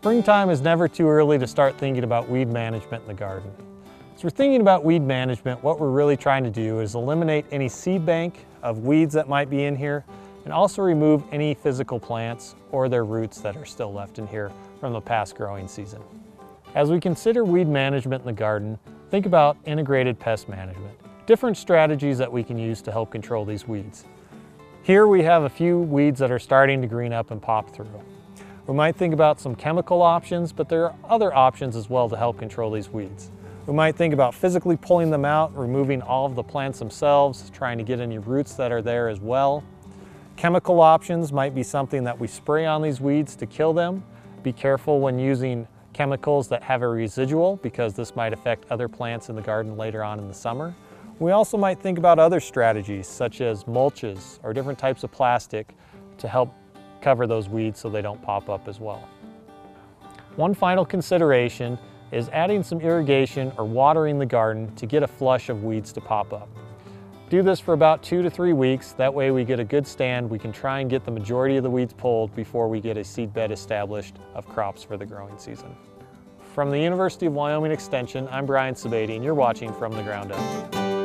Springtime is never too early to start thinking about weed management in the garden. As we're thinking about weed management, what we're really trying to do is eliminate any seed bank of weeds that might be in here and also remove any physical plants or their roots that are still left in here from the past growing season. As we consider weed management in the garden, think about integrated pest management, different strategies that we can use to help control these weeds. Here we have a few weeds that are starting to green up and pop through. We might think about some chemical options, but there are other options as well to help control these weeds. We might think about physically pulling them out, removing all of the plants themselves, trying to get any roots that are there as well. Chemical options might be something that we spray on these weeds to kill them. Be careful when using chemicals that have a residual because this might affect other plants in the garden later on in the summer. We also might think about other strategies such as mulches or different types of plastic to help cover those weeds so they don't pop up as well. One final consideration is adding some irrigation or watering the garden to get a flush of weeds to pop up. Do this for about two to three weeks. That way we get a good stand. We can try and get the majority of the weeds pulled before we get a seed bed established of crops for the growing season. From the University of Wyoming Extension, I'm Brian Sebade and you're watching From the Ground Up.